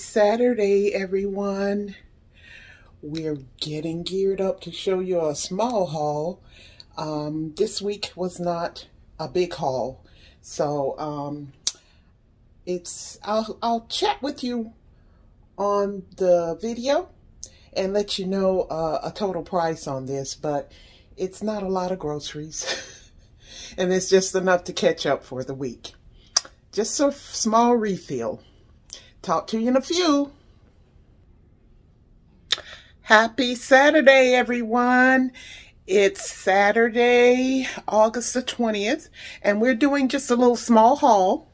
Saturday, everyone. We're getting geared up to show you a small haul. Um, this week was not a big haul, so um, it's I'll, I'll chat with you on the video and let you know uh, a total price on this, but it's not a lot of groceries, and it's just enough to catch up for the week. Just a small refill. Talk to you in a few. Happy Saturday, everyone. It's Saturday, August the 20th, and we're doing just a little small haul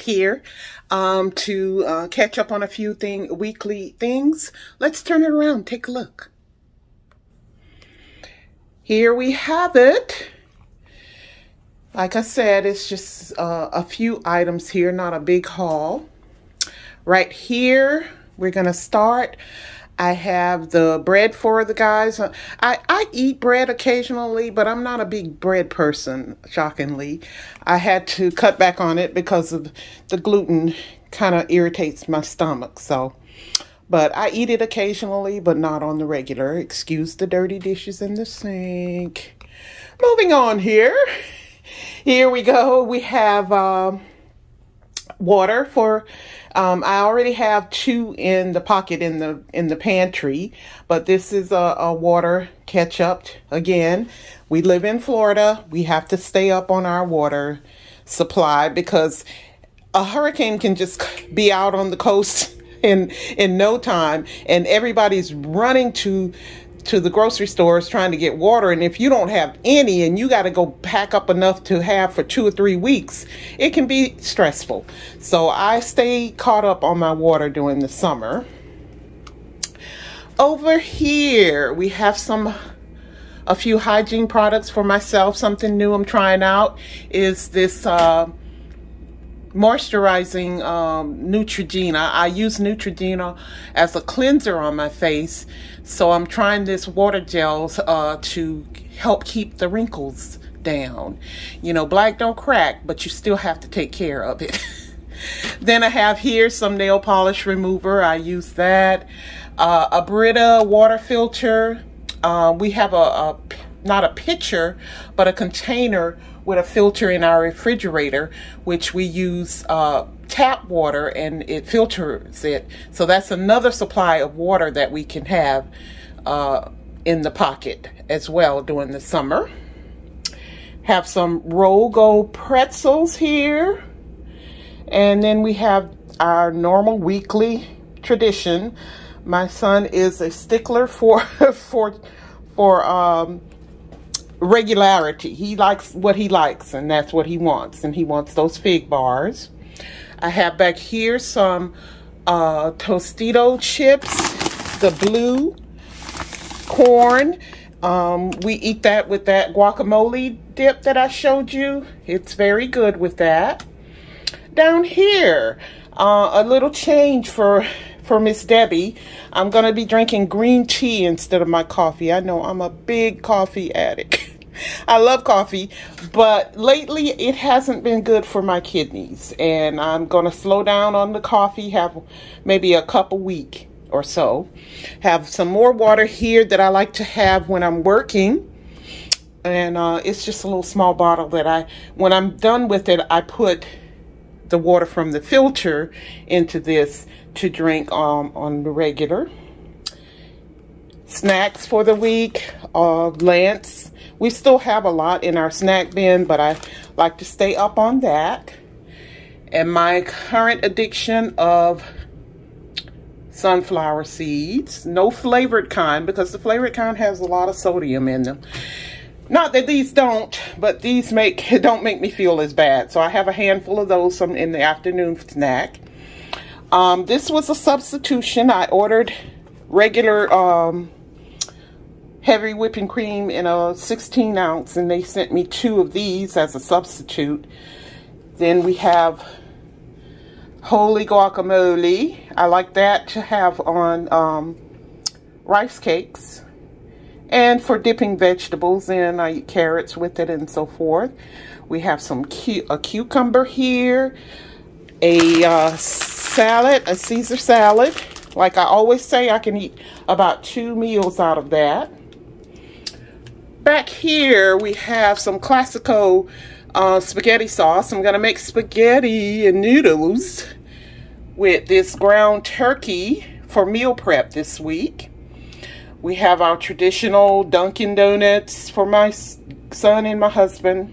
here um, to uh, catch up on a few thing, weekly things. Let's turn it around. Take a look. Here we have it. Like I said, it's just uh, a few items here, not a big haul. Right here, we're going to start. I have the bread for the guys. I, I eat bread occasionally, but I'm not a big bread person, shockingly. I had to cut back on it because of the gluten kind of irritates my stomach. So, but I eat it occasionally, but not on the regular. Excuse the dirty dishes in the sink. Moving on here. Here we go. We have uh, water for um, I already have two in the pocket in the in the pantry, but this is a, a water ketchup again. We live in Florida. We have to stay up on our water supply because a hurricane can just be out on the coast in in no time and everybody's running to to the grocery stores trying to get water and if you don't have any and you got to go pack up enough to have for two or three weeks it can be stressful. So i stay caught up on my water during the summer. Over here we have some a few hygiene products for myself. Something new i'm trying out is this uh, moisturizing um, Neutrogena. I use Neutrogena as a cleanser on my face. So I'm trying this water gel uh, to help keep the wrinkles down. You know, black don't crack, but you still have to take care of it. then I have here some nail polish remover. I use that. Uh, a Brita water filter. Uh, we have a, a, not a pitcher, but a container with a filter in our refrigerator, which we use uh, tap water and it filters it. So that's another supply of water that we can have uh, in the pocket as well during the summer. Have some Rold Gold pretzels here. And then we have our normal weekly tradition. My son is a stickler for for for um, regularity. He likes what he likes, and that's what he wants. And he wants those fig bars. I have back here some uh, Tostito chips, the blue corn. Um, we eat that with that guacamole dip that I showed you. It's very good with that. Down here, uh, a little change for for Miss Debbie. I'm going to be drinking green tea instead of my coffee. I know I'm a big coffee addict. I love coffee, but lately it hasn't been good for my kidneys. And I'm going to slow down on the coffee, have maybe a cup a week or so. Have some more water here that I like to have when I'm working. And uh, it's just a little small bottle that I, when I'm done with it, I put the water from the filter into this to drink um, on the regular. Snacks for the week, uh, Lance we still have a lot in our snack bin, but I like to stay up on that. And my current addiction of sunflower seeds. No flavored kind, because the flavored kind has a lot of sodium in them. Not that these don't, but these make don't make me feel as bad. So I have a handful of those some in the afternoon snack. Um, this was a substitution. I ordered regular um, heavy whipping cream in a 16 ounce and they sent me two of these as a substitute. Then we have Wholly Guacamole. I like that to have on um, rice cakes. And for dipping vegetables in, I eat carrots with it and so forth. We have some cu a cucumber here, a uh, salad, a Caesar salad. Like I always say, I can eat about two meals out of that. Back here, we have some Classico uh, spaghetti sauce. I'm going to make spaghetti and noodles with this ground turkey for meal prep this week. We have our traditional Dunkin' Donuts for my son and my husband.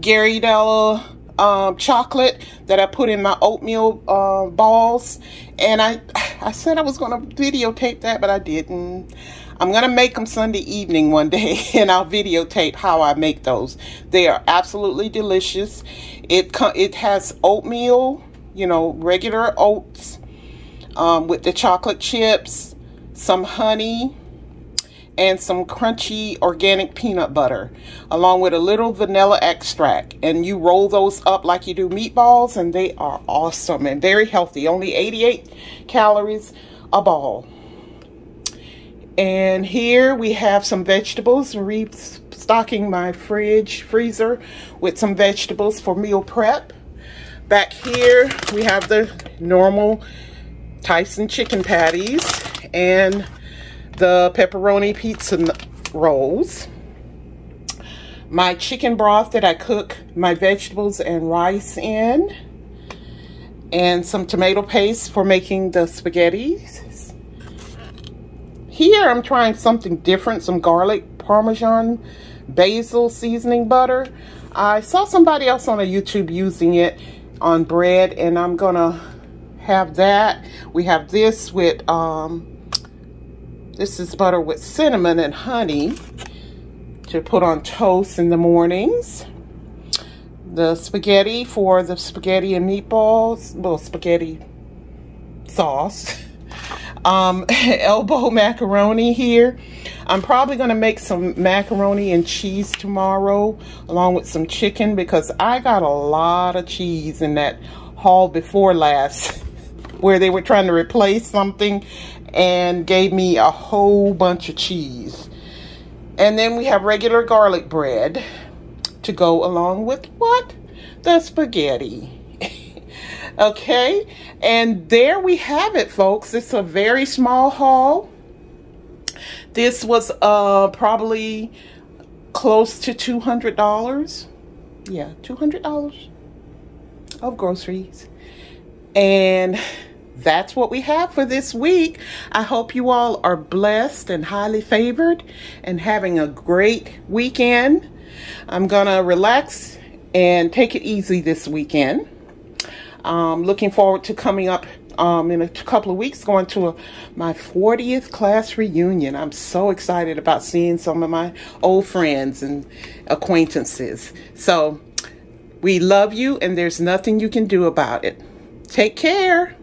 Ghirardelli um, chocolate that I put in my oatmeal uh, balls. And I, I said I was going to videotape that, but I didn't. I'm going to make them Sunday evening one day and I'll videotape how I make those. They are absolutely delicious. It, it has oatmeal, you know, regular oats um, with the chocolate chips, some honey, and some crunchy organic peanut butter along with a little vanilla extract. And you roll those up like you do meatballs and they are awesome and very healthy. Only 88 calories a ball. And here we have some vegetables. Restocking my fridge freezer with some vegetables for meal prep. Back here we have the normal Tyson chicken patties and the pepperoni pizza rolls, my chicken broth that I cook my vegetables and rice in, and some tomato paste for making the spaghetti. Here I'm trying something different, some garlic parmesan basil seasoning butter. I saw somebody else on a YouTube using it on bread and I'm gonna have that. We have this with um, this is butter with cinnamon and honey to put on toast in the mornings. The spaghetti for the spaghetti and meatballs, well, spaghetti sauce. Um, elbow macaroni here. I'm probably going to make some macaroni and cheese tomorrow along with some chicken because I got a lot of cheese in that haul before last where they were trying to replace something and gave me a whole bunch of cheese. And then we have regular garlic bread to go along with what? The spaghetti. okay, and there we have it, folks. It's a very small haul. This was uh, probably close to $200. Yeah, $200 of groceries. And that's what we have for this week. I hope you all are blessed and highly favored and having a great weekend. I'm going to relax and take it easy this weekend. Um, looking forward to coming up um, in a couple of weeks going to a, my 40th class reunion. I'm so excited about seeing some of my old friends and acquaintances. So we love you and there's nothing you can do about it. Take care.